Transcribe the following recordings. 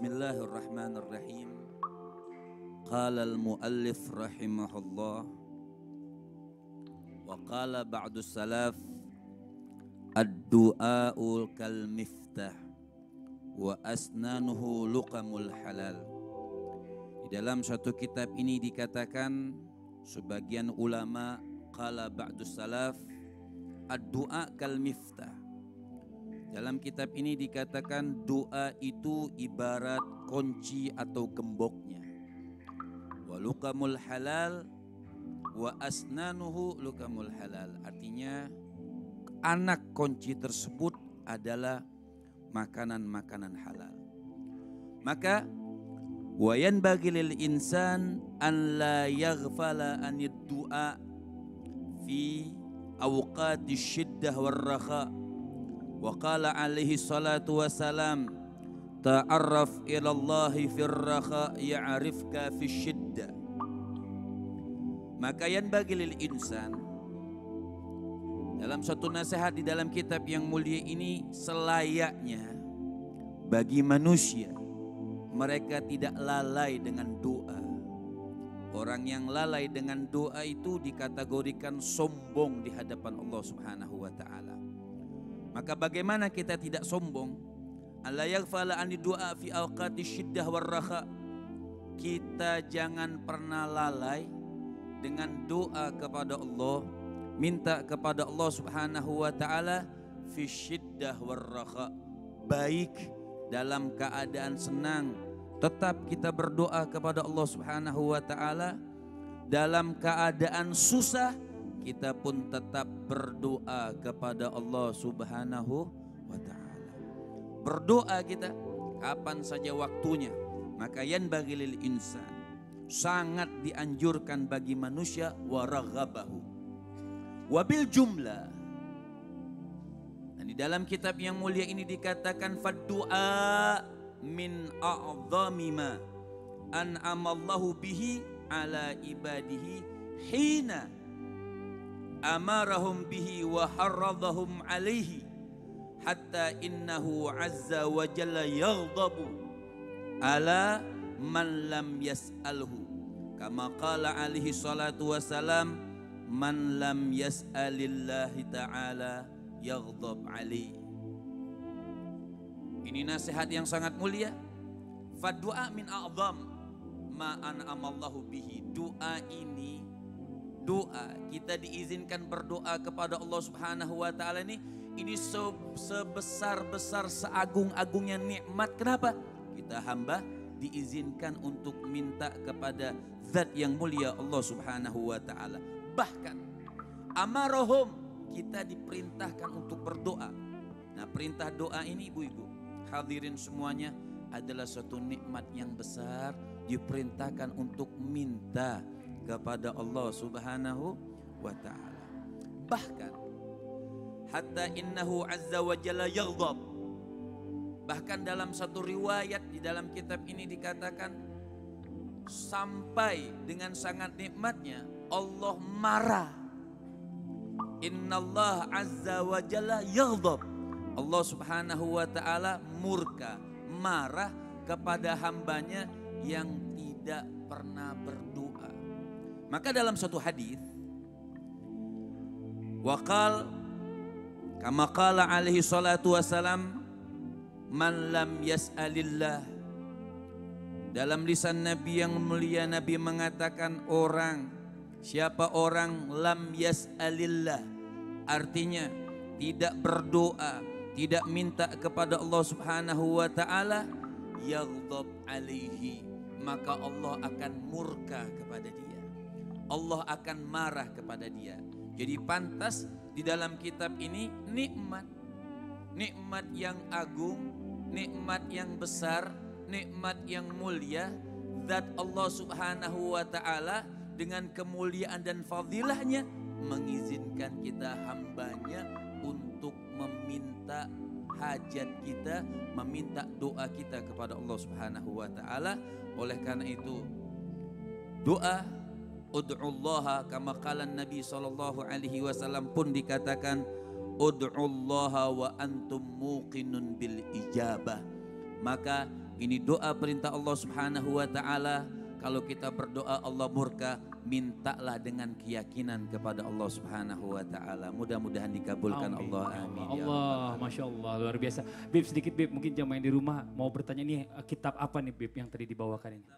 بسم الله الرحمن الرحيم قال المؤلف رحمه الله وقال بعض السلف الدعاء كالمفتاح وأسنانه لقم الحلال Di dalam satu kitab ini dikatakan sebagian ulama qala ba'dus salaf ad-du'a kal miftah dalam kitab ini dikatakan doa itu ibarat kunci atau gemboknya. Walukamul halal wa asnanuhu lukamul halal. Artinya anak kunci tersebut adalah makanan-makanan halal. Maka wayan bagi lil insan an la yaghfala anid du'a fi awqati syiddah war rakha' وقال عليه الصلاة والسلام تعرف إلى الله في الرخاء يعرفك في الشدة. Maka yang bagi lil insan dalam suatu nasihat di dalam kitab yang mulia ini selayaknya bagi manusia mereka tidak lalai dengan doa. Orang yang lalai dengan doa itu dikategorikan sombong di hadapan Allah Subhanahu wa taala maka bagaimana kita tidak sombong? Allah yaghfala ani du'a fi awqati syiddah war raha. Kita jangan pernah lalai dengan doa kepada Allah, minta kepada Allah Subhanahu wa taala fi syiddah war raha. Baik dalam keadaan senang, tetap kita berdoa kepada Allah Subhanahu wa taala. Dalam keadaan susah, kita pun tetap berdoa kepada Allah Subhanahu wa taala. Berdoa kita kapan saja waktunya. Maka yan bagi lil insan sangat dianjurkan bagi manusia waraghabahu. Wabil jumlah dan di dalam kitab yang mulia ini dikatakan faddu'a min a'zami ma an'amallahu bihi ala ibadihi hina amarahum bihi wa harradahum alaihi hatta innahu azza wa jalla yaghdabu ala man lam yas'alhu. Kama qala alaihi salatu wassalam man lam yas'alillahi ta'ala yaghdab alaihi. Ini nasihat yang sangat mulia. Faddu'a min a'zam ma an'amallahu bihi. Doa ini doa. Kita diizinkan berdoa kepada Allah Subhanahu wa taala ini ini sebesar-besar seagung-agungnya nikmat. Kenapa? Kita hamba diizinkan untuk minta kepada zat yang mulia Allah Subhanahu wa taala. Bahkan amarohum kita diperintahkan untuk berdoa. Nah perintah doa ini ibu-ibu hadirin semuanya adalah suatu nikmat yang besar diperintahkan untuk minta kepada Allah Subhanahu wa taala. Bahkan hatta innahu azza wa jalla yaghdab. Bahkan dalam satu riwayat di dalam kitab ini dikatakan sampai dengan sangat nikmatnya Allah marah. Innallah azza wa jalla yaghdab. Allah Subhanahu wa taala murka, marah kepada hambanya yang tidak pernah berdoa. Maka dalam satu hadis Waqal kama qala alaihi salatu wasalam man lam yas'alillah. Dalam lisan Nabi yang mulia Nabi mengatakan orang siapa orang lam yas'alillah? Artinya tidak berdoa tidak minta kepada Allah Subhanahu wa taala yaghdab alaihi. Maka Allah akan murka kepada dia Allah akan marah kepada dia jadi pantas di dalam kitab ini nikmat nikmat yang agung nikmat yang besar nikmat yang mulia zat Allah Subhanahu wa taala dengan kemuliaan dan fadilahnya mengizinkan kita hambanya untuk meminta hajat kita, meminta doa kita kepada Allah Subhanahu wa taala. Oleh karena itu doa ud'ullaha kama qala Nabi sallallahu alaihi wasallam pun dikatakan ud'ullaha wa antum muqinun bil ijabah. Maka Ini doa perintah Allah Subhanahu wa taala. Kalau kita berdoa Allah murka, mintalah dengan keyakinan kepada Allah Subhanahu wa taala. Mudah-mudahan dikabulkan Amin. Allah. Amin. ya Allah, Masya Allah, luar biasa. Bib sedikit Bib, mungkin jamaah di rumah mau bertanya nih eh, kitab apa nih Bib yang tadi dibawakan ini?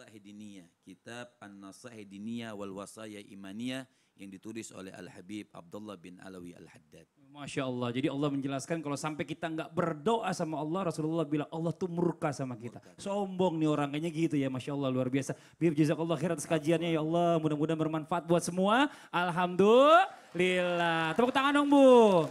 An-Nasaih Diniyah, Kitab An-Nasaih Diniyah wal Wasaya Imaniyah yang ditulis oleh Al-Habib Abdullah bin Alawi Al-Haddad. Masya Allah, jadi Allah menjelaskan kalau sampai kita nggak berdoa sama Allah, Rasulullah bilang Allah tuh murka sama kita. Sombong nih orang, kayaknya gitu ya, Masya Allah luar biasa. Bib jazakallah khair atas kajiannya ya Allah, mudah-mudahan bermanfaat buat semua. Alhamdulillah. Tepuk tangan dong Bu.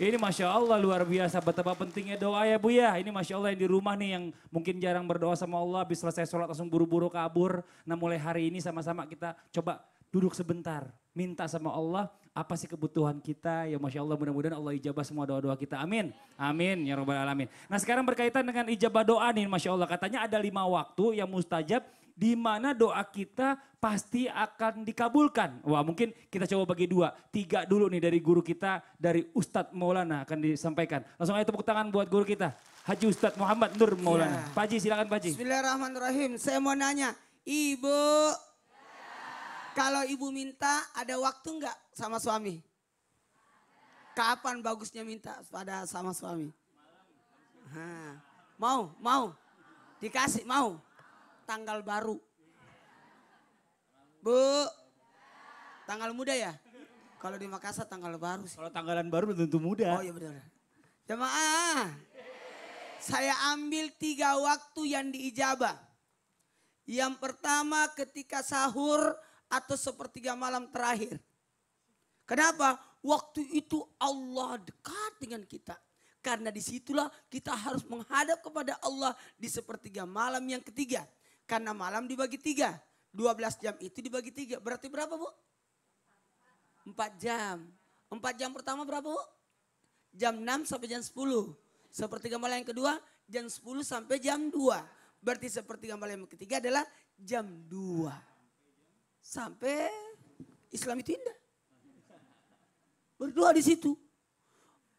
Ini Masya Allah luar biasa betapa pentingnya doa ya Bu ya. Ini Masya Allah yang di rumah nih yang mungkin jarang berdoa sama Allah. Habis selesai sholat langsung buru-buru kabur. Nah mulai hari ini sama-sama kita coba duduk sebentar. Minta sama Allah apa sih kebutuhan kita. Ya Masya Allah mudah-mudahan Allah ijabah semua doa-doa kita. Amin. Amin ya robbal alamin. Nah sekarang berkaitan dengan ijabah doa nih Masya Allah. Katanya ada lima waktu yang mustajab di mana doa kita pasti akan dikabulkan. Wah mungkin kita coba bagi dua. Tiga dulu nih dari guru kita, dari Ustadz Maulana akan disampaikan. Langsung aja tepuk tangan buat guru kita. Haji Ustadz Muhammad Nur Maulana. Ya. Pak Haji silakan Pak Haji. Bismillahirrahmanirrahim. Saya mau nanya, Ibu, kalau Ibu minta ada waktu nggak sama suami? Kapan bagusnya minta pada sama suami? Hah. Mau, mau. Dikasih, mau. Tanggal baru. Bu, tanggal muda ya? Kalau di Makassar tanggal baru sih. Kalau tanggalan baru belum tentu muda. Oh iya benar. Jemaah, saya ambil tiga waktu yang diijabah. Yang pertama ketika sahur atau sepertiga malam terakhir. Kenapa? Waktu itu Allah dekat dengan kita. Karena di situlah kita harus menghadap kepada Allah di sepertiga malam yang ketiga. Karena malam dibagi tiga. 12 jam itu dibagi tiga. Berarti berapa bu? Empat jam. Empat jam pertama berapa bu? Jam 6 sampai jam 10. Sepertiga malam yang kedua jam 10 sampai jam 2. Berarti sepertiga malam yang ketiga adalah jam 2. Sampai Islam itu indah. Berdoa di situ.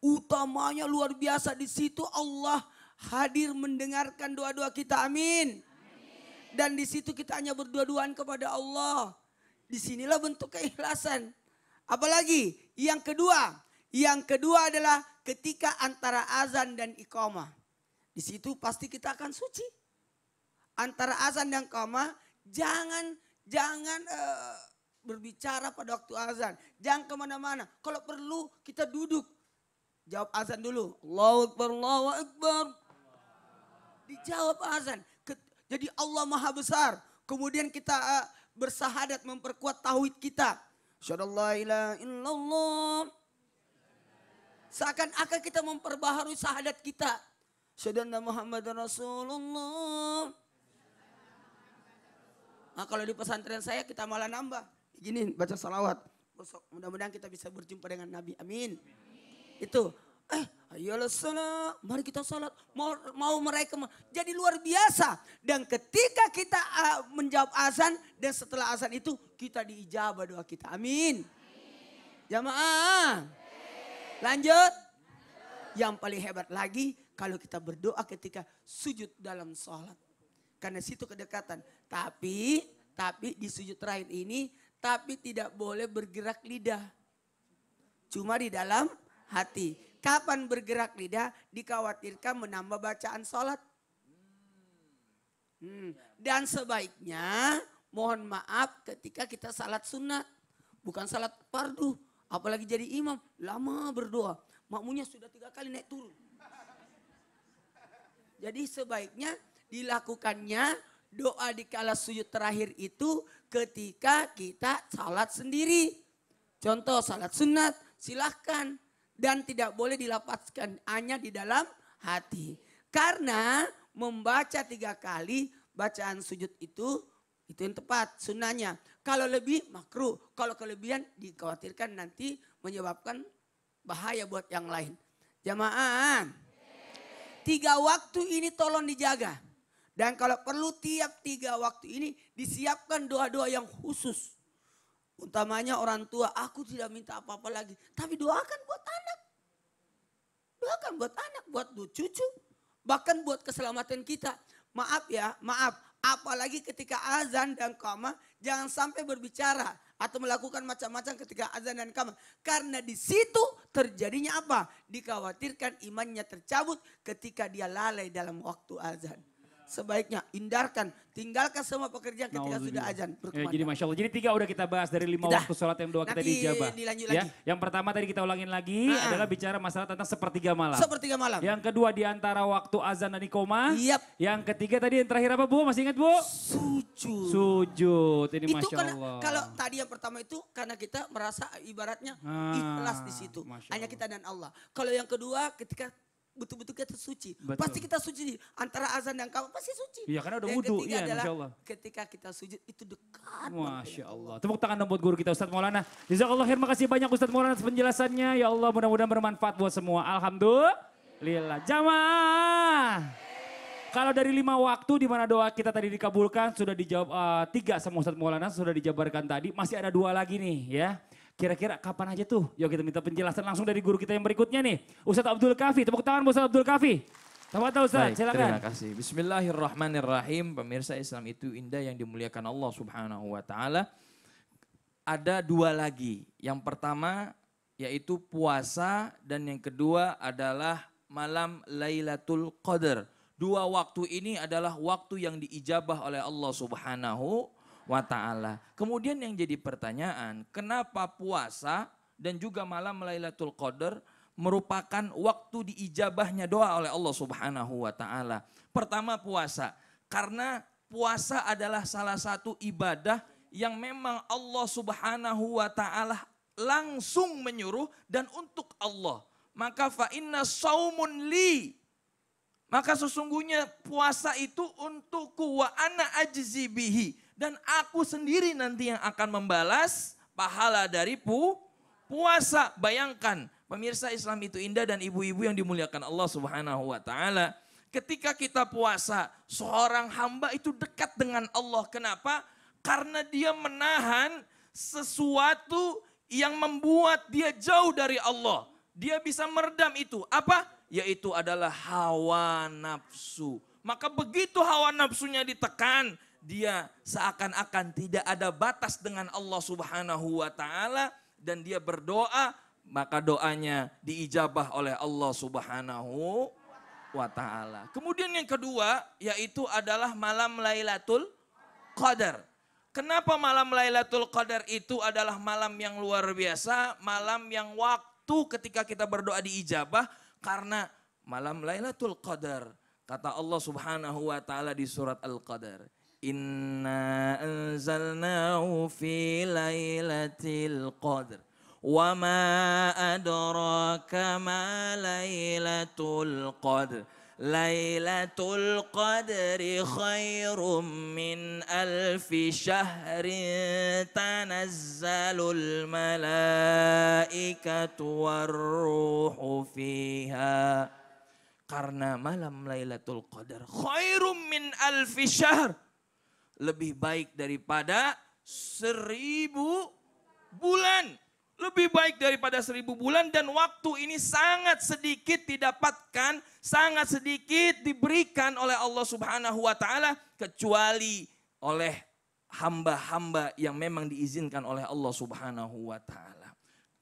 Utamanya luar biasa di situ Allah hadir mendengarkan doa-doa kita. Amin. Dan di situ kita hanya berdua-duaan kepada Allah. Di sinilah bentuk keikhlasan. Apalagi yang kedua, yang kedua adalah ketika antara azan dan iqamah. Di situ pasti kita akan suci. Antara azan dan iqamah jangan jangan eh, berbicara pada waktu azan. Jangan ke mana-mana. Kalau perlu kita duduk. Jawab azan dulu. Allahu Akbar, Allahu Akbar. Dijawab azan. Jadi Allah maha besar. Kemudian kita eh, bersahadat memperkuat tauhid kita. Illallah. Seakan-akan kita memperbaharui sahadat kita. Syadana Muhammad Rasulullah. Nah kalau di pesantren saya kita malah nambah. Gini baca salawat. Mudah-mudahan kita bisa berjumpa dengan Nabi. Amin. Itu. Eh ayolah salat. Mari kita salat. Mau, mau mereka. Jadi luar biasa. Dan ketika kita ah, menjawab azan. Dan setelah azan itu kita diijabah doa kita. Amin. Jamaah. Lanjut. Yang paling hebat lagi kalau kita berdoa ketika sujud dalam sholat. Karena situ kedekatan. Tapi, tapi di sujud terakhir ini, tapi tidak boleh bergerak lidah. Cuma di dalam hati. Kapan bergerak lidah dikhawatirkan menambah bacaan sholat. Hmm. Dan sebaiknya mohon maaf ketika kita salat sunat. Bukan salat fardu. Apalagi jadi imam. Lama berdoa. Makmunya sudah tiga kali naik turun. Jadi sebaiknya dilakukannya doa di kala sujud terakhir itu ketika kita salat sendiri. Contoh salat sunat silahkan. Dan tidak boleh dilapaskan hanya di dalam hati. Karena membaca tiga kali bacaan sujud itu itu yang tepat sunnahnya. Kalau lebih makruh, kalau kelebihan dikhawatirkan nanti menyebabkan bahaya buat yang lain. Jamaah, tiga waktu ini tolong dijaga. Dan kalau perlu tiap tiga waktu ini disiapkan doa-doa yang khusus. Utamanya orang tua, aku tidak minta apa-apa lagi. Tapi doakan buat anak. Doakan buat anak, buat cucu. Bahkan buat keselamatan kita. Maaf ya, maaf. Apalagi ketika azan dan kama, jangan sampai berbicara atau melakukan macam-macam ketika azan dan kama. Karena di situ terjadinya apa? Dikhawatirkan imannya tercabut ketika dia lalai dalam waktu azan. Sebaiknya hindarkan, tinggalkan semua pekerjaan ketika sudah azan. Ya, jadi Masya Allah. Jadi tiga udah kita bahas dari lima Udah. waktu sholat yang doa kita dijabah. dilanjut Ya, lagi. yang pertama tadi kita ulangin lagi Ah. adalah bicara masalah tentang sepertiga malam. Sepertiga malam. Yang kedua di antara waktu azan dan ikoma. Yap. Yang ketiga tadi yang terakhir apa Bu? Masih ingat Bu? Sujud. Sujud. Ini itu Masya karena Allah. kalau tadi yang pertama itu karena kita merasa ibaratnya Ah, ikhlas di situ hanya kita dan Allah kalau yang kedua ketika betul-betul kita suci Betul. pasti kita suci antara azan dan kamu pasti suci Iya, karena udah wudhu, iya, adalah Masya Allah. ketika kita sujud itu dekat Masya Allah. Tepuk tangan dong buat guru kita Ustadz Maulana. Jazakallah khair. Makasih banyak Ustadz Maulana atas penjelasannya. Ya Allah mudah-mudahan bermanfaat buat semua. Alhamdulillah. Jamaah. Kalau dari lima waktu di mana doa kita tadi dikabulkan sudah dijawab eh, tiga sama Ustadz Maulana sudah dijabarkan tadi. Masih ada dua lagi nih ya. Kira-kira kapan aja tuh? Yuk kita minta penjelasan langsung dari guru kita yang berikutnya nih. Ustadz Abdul Kafi. Tepuk tangan Ustadz Abdul Kafi. Tepuk Ustadz, Baik, silakan. terima kasih. Bismillahirrahmanirrahim. Pemirsa Islam itu indah yang dimuliakan Allah Subhanahu wa taala. Ada dua lagi. Yang pertama yaitu puasa dan yang kedua adalah malam Lailatul Qadar. Dua waktu ini adalah waktu yang diijabah oleh Allah Subhanahu wa taala. Kemudian yang jadi pertanyaan, kenapa puasa dan juga malam Lailatul Qadar merupakan waktu diijabahnya doa oleh Allah Subhanahu wa taala. Pertama puasa, karena puasa adalah salah satu ibadah yang memang Allah Subhanahu wa taala langsung menyuruh dan untuk Allah. Maka fa inna saumun li maka sesungguhnya puasa itu untukku wa ana ajzi bihi. Dan aku sendiri nanti yang akan membalas pahala dari pu, puasa. Bayangkan pemirsa Islam itu indah dan ibu-ibu yang dimuliakan Allah subhanahu wa ta'ala. Ketika kita puasa, seorang hamba itu dekat dengan Allah. Kenapa? Karena dia menahan sesuatu yang membuat dia jauh dari Allah. Dia bisa meredam itu. Apa? Yaitu adalah hawa nafsu. Maka begitu hawa nafsunya ditekan, dia seakan-akan tidak ada batas dengan Allah Subhanahu wa taala dan dia berdoa, maka doanya diijabah oleh Allah Subhanahu wa taala. Kemudian yang kedua yaitu adalah malam Lailatul Qadar. Kenapa malam Lailatul Qadar itu adalah malam yang luar biasa, malam yang waktu ketika kita berdoa diijabah karena malam Lailatul Qadar. Kata Allah Subhanahu wa taala di surat Al-Qadar, "Inna anzalnahu fi lailatul qadar." Wa ma adraka ma lailatul qadar. Lailatul Qadri khairum min alfi syahrin tanazzalul malaikatu warruhu fiha. Karena malam Lailatul Qadar khairum min alfi syahr. Lebih baik daripada seribu bulan. Lebih baik daripada seribu bulan dan waktu ini sangat sedikit didapatkan, sangat sedikit diberikan oleh Allah Subhanahu wa taala kecuali oleh hamba-hamba yang memang diizinkan oleh Allah Subhanahu wa taala.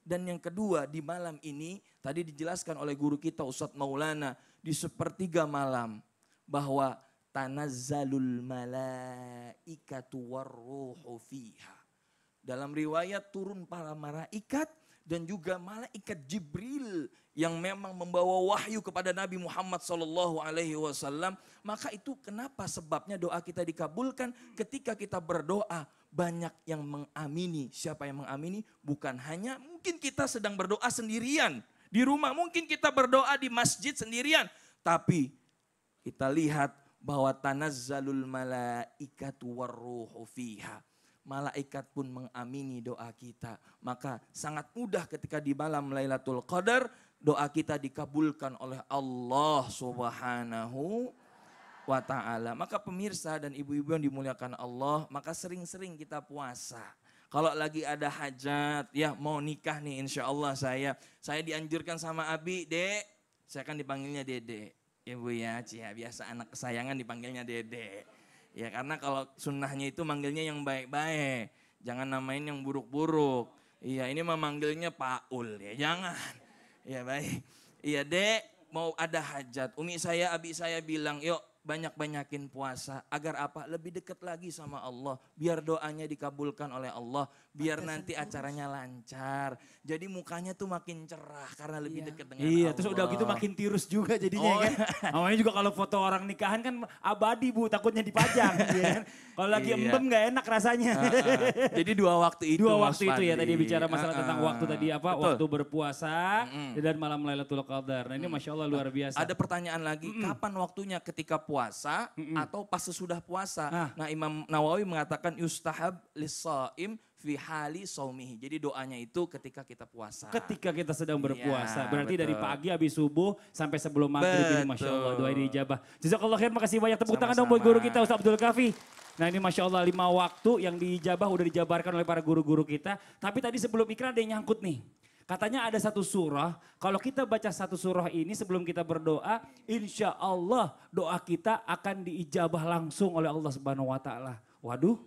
Dan yang kedua di malam ini tadi dijelaskan oleh guru kita Ustadz Maulana di sepertiga malam bahwa tanazzalul malaikatu warruhu fiha. Dalam riwayat turun para malaikat dan juga malaikat Jibril yang memang membawa wahyu kepada Nabi Muhammad Sallallahu Alaihi Wasallam. Maka itu kenapa sebabnya doa kita dikabulkan ketika kita berdoa banyak yang mengamini. Siapa yang mengamini? Bukan hanya mungkin kita sedang berdoa sendirian di rumah, mungkin kita berdoa di masjid sendirian, tapi kita lihat bahwa tanazzalul malaikatu warruhu fiha malaikat pun mengamini doa kita. Maka sangat mudah ketika di malam Lailatul Qadar doa kita dikabulkan oleh Allah Subhanahu wa taala. Maka pemirsa dan ibu-ibu yang dimuliakan Allah, maka sering-sering kita puasa. Kalau lagi ada hajat, ya mau nikah nih insya Allah saya. Saya dianjurkan sama Abi, Dek, saya akan dipanggilnya Dede. Ya Bu ya, Cia, biasa anak kesayangan dipanggilnya Dede. Ya karena kalau sunnahnya itu manggilnya yang baik-baik. Jangan namain yang buruk-buruk. Iya ini mah manggilnya Paul ya, jangan. Ya baik. Iya Dek, mau ada hajat. Umi saya, abi saya bilang, yuk banyak-banyakin puasa agar apa? Lebih dekat lagi sama Allah, biar doanya dikabulkan oleh Allah, biar nanti acaranya lancar. Jadi mukanya tuh makin cerah karena lebih dekat dengan Iya, Allah. terus udah gitu makin tirus juga jadinya Oh, kan. Namanya juga kalau foto orang nikahan kan abadi bu, takutnya dipajang. ya kan? Kalau lagi Iya. embem nggak enak rasanya. Ah, ah. Jadi dua waktu itu. Dua Mas waktu itu ya tadi bicara masalah Ah, tentang ah. waktu tadi apa? Betul. Waktu berpuasa dan malam Lailatul Qadar. Nah ini masya Allah luar biasa. Ada pertanyaan lagi, kapan waktunya ketika puasa atau pas sesudah puasa? Ah. Nah Imam Nawawi mengatakan yustahab lisaim fi hali saumihi. Jadi doanya itu ketika kita puasa. Ketika kita sedang berpuasa. Berarti dari betul. pagi habis subuh sampai sebelum maghrib ini Masya Allah. Betul. Doa ini dijabah. Jazakallah khair. Makasih banyak tepuk tangan dong buat guru kita Ustaz Abdul Kafi. Nah ini Masya Allah lima waktu yang dijabah udah dijabarkan oleh para guru-guru kita. Tapi tadi sebelum iklan ada yang nyangkut nih. Katanya ada satu surah, kalau kita baca satu surah ini sebelum kita berdoa, insya Allah doa kita akan diijabah langsung oleh Allah Subhanahu Wa Taala. Waduh,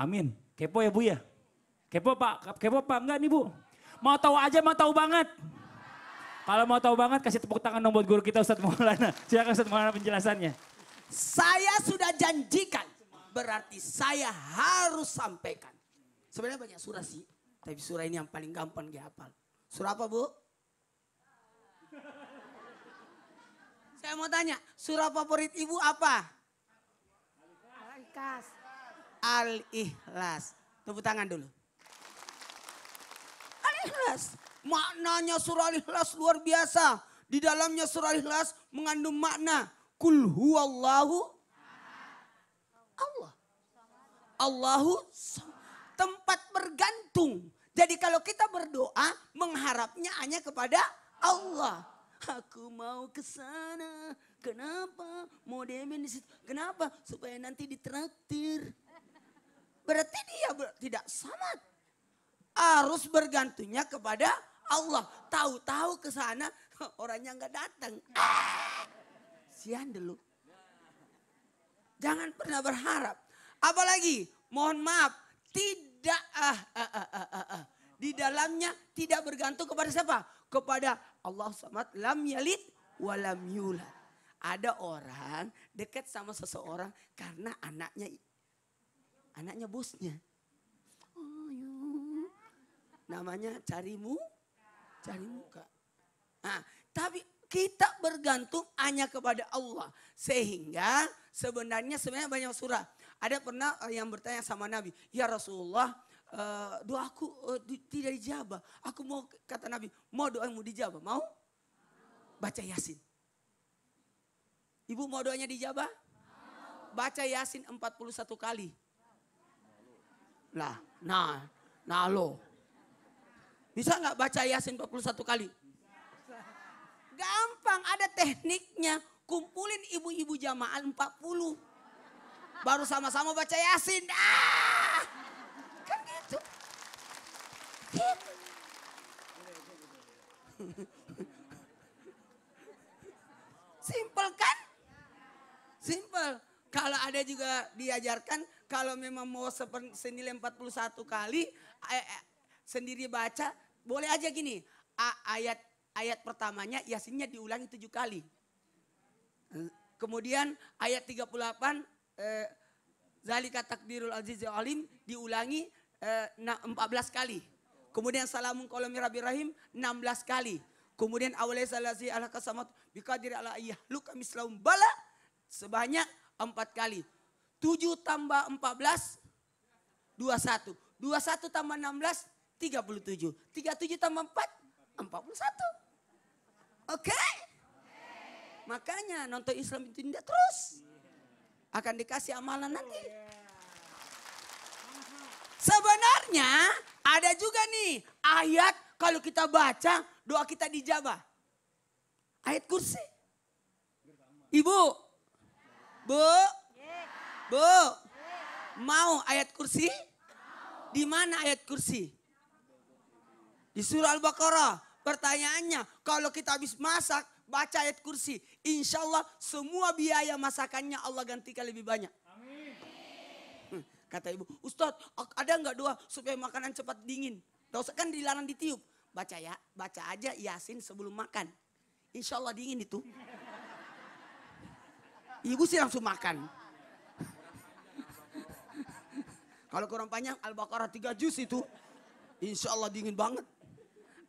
amin. Kepo ya Bu ya? Kepo Pak? Kepo Pak? Enggak nih Bu? Mau tahu aja, mau tahu banget. Kalau mau tahu banget kasih tepuk tangan dong buat guru kita Ustadz Maulana. Silakan Ustadz Maulana penjelasannya. Saya sudah janjikan, berarti saya harus sampaikan. Sebenarnya banyak surah sih, tapi surah ini yang paling gampang dihafal. Surah apa bu? Saya mau tanya, surah favorit ibu apa? Al-Ikhlas. Al-Ikhlas. Tepuk tangan dulu. Al-Ikhlas. Maknanya surah Al-Ikhlas luar biasa. Di dalamnya surah Al-Ikhlas mengandung makna. Kul huwallahu Allah. Allahu tempat bergantung. Jadi kalau kita berdoa mengharapnya hanya kepada Allah. Aku mau ke sana. Kenapa? Mau demen di situ. Kenapa? Supaya nanti ditraktir. Berarti dia tidak sangat. Harus bergantungnya kepada Allah. Tahu-tahu ke sana orangnya nggak datang. Ah, sian dulu. Jangan pernah berharap. Apalagi, mohon maaf, tidak ah, ah, ah, ah, ah, ah. di dalamnya tidak bergantung kepada siapa? Kepada Allah Samad lam yalid walam yulad. Ada orang dekat sama seseorang karena anaknya anaknya bosnya. Namanya carimu, cari muka. Nah, tapi kita bergantung hanya kepada Allah. Sehingga sebenarnya sebenarnya banyak surah. Ada pernah eh, yang bertanya sama Nabi, ya Rasulullah eh, doaku eh, tidak dijabah. Aku mau, kata Nabi, mau doamu dijabah, mau? Baca Yasin. Ibu mau doanya dijabah? Baca Yasin 41 kali. Lah, nah, nah lo. Bisa nggak baca Yasin 41 kali? Gampang, ada tekniknya. Kumpulin ibu-ibu jamaah 40. Baru sama-sama baca Yasin. Ah! Kan gitu. Simple kan? Simple. Kalau ada juga diajarkan kalau memang mau senilai 41 kali eh, eh, sendiri baca, boleh aja gini. Ayat ayat pertamanya Yasinnya diulangi tujuh kali. Eh, Kemudian ayat 38 eh, Zalika takdirul aziz alim diulangi eh, na- 14 kali. Kemudian salamun qawlan mir rabbir rahim 16 kali. Kemudian awalnya salazi ala kasamat bikadir ala ayah luka mislaum bala sebanyak 4 kali. 7 tambah 14 21. 21 tambah 16 37. 37 tambah 4 41. Oke? Makanya nonton Islam itu tidak terus. Akan dikasih amalan nanti. Sebenarnya ada juga nih ayat kalau kita baca doa kita dijabah. Ayat kursi. Ibu. Bu. Bu. Mau ayat kursi? Di mana ayat kursi? Di surah Al-Baqarah. Pertanyaannya, kalau kita habis masak, baca ayat kursi. Insya Allah semua biaya masakannya Allah gantikan lebih banyak. Hmm, Kata ibu, Ustadz ada nggak doa supaya makanan cepat dingin? Gak usah kan dilarang ditiup. Baca ya, baca aja Yasin sebelum makan. Insya Allah dingin itu. Ibu sih langsung makan. Kalau kurang panjang Al-Baqarah 3 juz itu. Insya Allah dingin banget.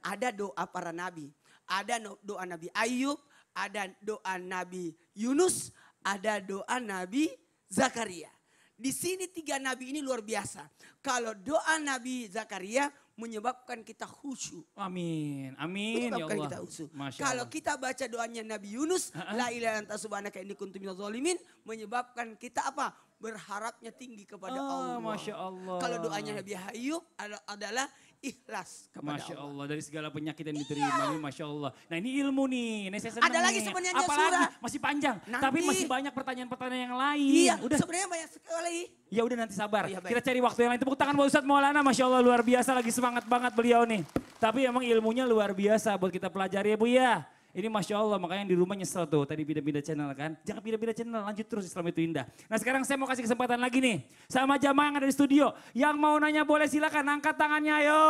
Ada doa para nabi. Ada doa Nabi Ayub. Ada doa Nabi Yunus. Ada doa Nabi Zakaria. Di sini tiga nabi ini luar biasa. Kalau doa Nabi Zakaria menyebabkan kita khusyuk. Amin. Amin ya Menyebabkan Allah. kita khusyuk. Kalau kita baca doanya Nabi Yunus, la ilaha anta subhanaka inni kuntu zalimin, menyebabkan kita apa? Berharapnya tinggi kepada Ah, Allah. Masya Allah. Kalau doanya Nabi Ayub ada- adalah ikhlas kepada Masya Allah. Allah dari segala penyakit yang diterima ini Masya Allah. Nah ini ilmu nih, ini saya senang Ada lagi sebenarnya Apalagi surah. masih panjang, Nanti. tapi masih banyak pertanyaan-pertanyaan yang lain. Iya, Udah, sebenarnya banyak sekali. ya udah nanti sabar. Iya, baik. Kita cari waktu yang lain. Tepuk tangan buat Ustadz Maulana, Masya Allah luar biasa lagi semangat banget beliau nih. Tapi emang ilmunya luar biasa buat kita pelajari ya Bu ya. Ini Masya Allah makanya di rumah nyesel tuh tadi pindah-pindah channel kan. Jangan pindah-pindah channel lanjut terus Islam itu indah. Nah sekarang saya mau kasih kesempatan lagi nih. Sama jamaah yang ada di studio. Yang mau nanya boleh silakan angkat tangannya ayo.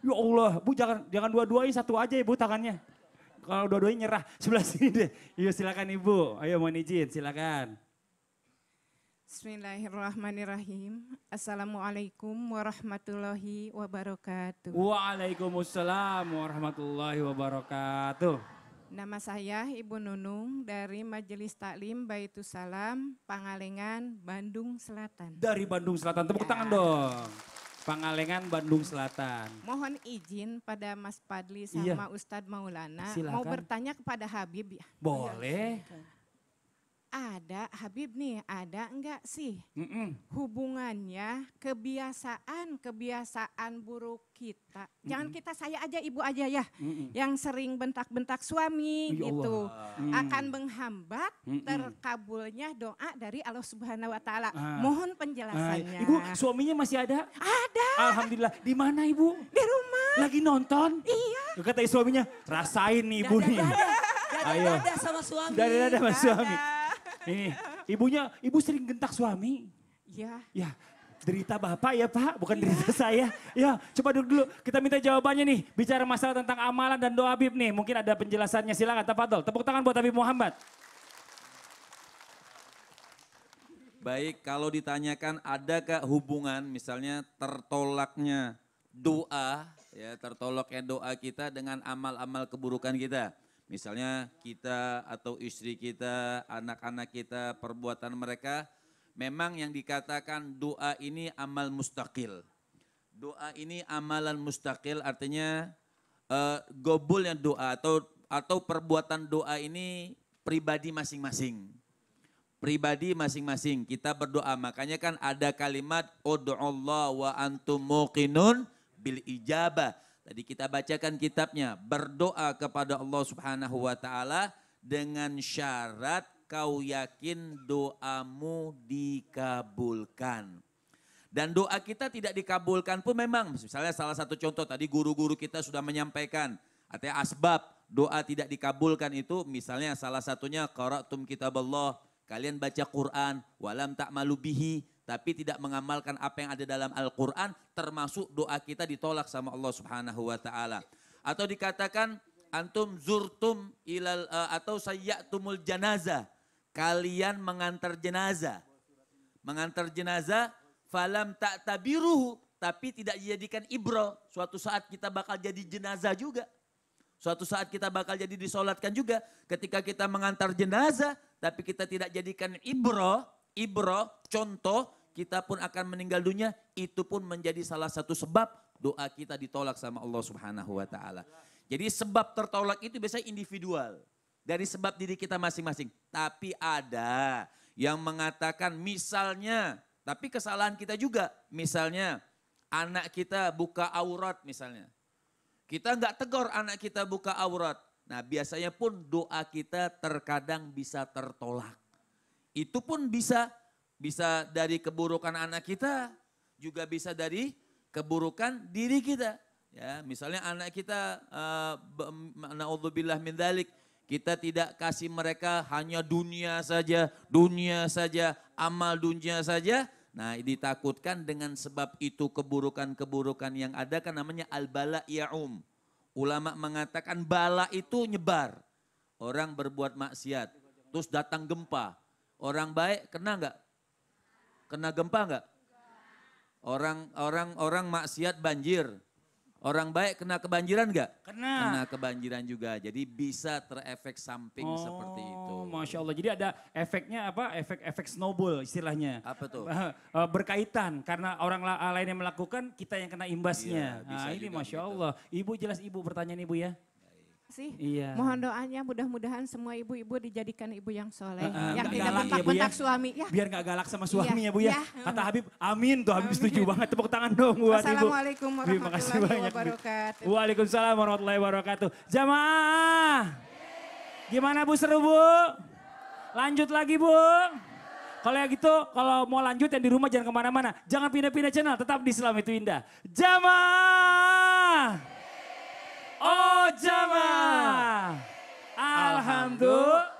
Ya Allah, Bu jangan jangan dua-duanya satu aja ya Bu tangannya. Kalau dua-duanya nyerah sebelah sini deh. Iya silakan Ibu. Ayo mohon izin silakan. Bismillahirrahmanirrahim. Assalamualaikum warahmatullahi wabarakatuh. Waalaikumsalam warahmatullahi wabarakatuh. Nama saya Ibu Nunung dari Majelis Taklim Baitus Salam, Pangalengan, Bandung Selatan. Dari Bandung Selatan, tepuk Ya. tangan dong. Pangalengan Bandung Selatan. Mohon izin pada Mas Padli Iya. sama Ustadz Maulana Silakan. mau bertanya kepada Habib ya. Boleh. Ada Habib nih, ada enggak sih Mm-mm. hubungannya kebiasaan kebiasaan buruk kita. Jangan kita saya aja ibu aja ya Mm-mm. yang sering bentak-bentak suami Ya gitu Allah. Mm. akan menghambat Mm-mm. terkabulnya doa dari Allah Subhanahu wa taala. Ah. Mohon Ah, penjelasannya. Ibu suaminya masih ada? ada Alhamdulillah. Di mana Ibu? di rumah. Lagi nonton? Iya. Kata suaminya, rasain nih Ibu nih. Ayo. Dada sama suami. Dari ada mas suami. Ada. Ini, ibunya, ibu sering gentak suami. Ya, Ya, derita bapak ya pak, bukan derita saya. Ya, coba duduk dulu. Kita minta jawabannya nih. Bicara masalah tentang amalan dan doa Habib nih. Mungkin ada penjelasannya. Silakan, Tafadol. Tepuk tangan buat Habib Muhammad. Baik, kalau ditanyakan adakah hubungan misalnya tertolaknya doa, ya tertolaknya doa kita dengan amal-amal keburukan kita. Misalnya kita atau istri kita, anak-anak kita, perbuatan mereka, memang yang dikatakan doa ini amal mustaqil. Doa ini amalan mustaqil artinya eh, gobulnya doa atau atau perbuatan doa ini pribadi masing-masing pribadi masing-masing. Kita berdoa. Makanya kan ada kalimat Allah wa antum muqinun bil ijabah. Tadi kita bacakan kitabnya. Berdoa kepada Allah subhanahu wa ta'ala dengan syarat kau yakin doamu dikabulkan. Dan doa kita tidak dikabulkan pun memang. Misalnya salah satu contoh tadi guru-guru kita sudah menyampaikan. Artinya asbab doa tidak dikabulkan itu misalnya salah satunya qara'tum kitab Allah. Kalian baca Quran, walam tak malu bihi, tapi tidak mengamalkan apa yang ada dalam Al-Quran, termasuk doa kita ditolak sama Allah subhanahu wa ta'ala. Atau dikatakan, antum zurtum ilal, eh, atau sayyatumul janazah. Kalian mengantar jenazah. Mengantar jenazah falam tak tabiruhu tapi tidak dijadikan ibro suatu saat kita bakal jadi jenazah juga. Suatu saat kita bakal jadi disolatkan juga. Ketika kita mengantar jenazah tapi kita tidak jadikan ibro ibro contoh kita pun akan meninggal dunia itu pun menjadi salah satu sebab doa kita ditolak sama Allah Subhanahu wa taala jadi sebab tertolak itu biasanya individual dari sebab diri kita masing-masing. Tapi ada yang mengatakan misalnya, tapi kesalahan kita juga. Misalnya anak kita buka aurat misalnya. Kita nggak tegur anak kita buka aurat. Nah biasanya pun doa kita terkadang bisa tertolak. Itu pun bisa bisa dari keburukan anak kita, juga bisa dari keburukan diri kita. Ya, misalnya anak kita uh, naudzubillah min dzalik Kita tidak kasih mereka hanya dunia saja, dunia saja, amal dunia saja. Nah ditakutkan dengan sebab itu keburukan-keburukan yang ada kan namanya al-bala ya'um. Ulama mengatakan bala itu nyebar. Orang berbuat maksiat, terus datang gempa. Orang baik kena nggak? Kena gempa nggak? Orang orang orang maksiat banjir. Orang baik kena kebanjiran nggak? Kena. Kena kebanjiran juga. Jadi bisa terefek samping seperti itu. Oh, Masya Allah. Jadi ada efeknya apa? Efek-efek snowball istilahnya. Apa tuh? Eh, berkaitan karena orang la- lain yang melakukan kita yang kena imbasnya. Iya, bisa nah ini masya begitu. Allah. Ibu jelas ibu pertanyaan ibu ya. Sih. Iya. Mohon doanya mudah-mudahan semua ibu-ibu dijadikan ibu yang soleh. Heeh, yang nggak tidak galak ya, ya? bentak-bentak suami. Ya. Biar nggak galak sama suaminya Bu ya. iya. Kata Habib, amin tuh Habib setuju banget. Tepuk tangan dong buat Ibu. Wassalamualaikum Terima kasih warahmatullahi banyak, wabarakatuh. Waalaikumsalam warahmatullahi wabarakatuh. Jamaah. Gimana Bu seru Bu? Lanjut lagi Bu. Kalau yang gitu, kalau mau lanjut yang di rumah jangan ke mana-mana. Jangan pindah-pindah channel, tetap di Islam itu indah. Jamaah. Oh, Ojama. Alhamdulillah.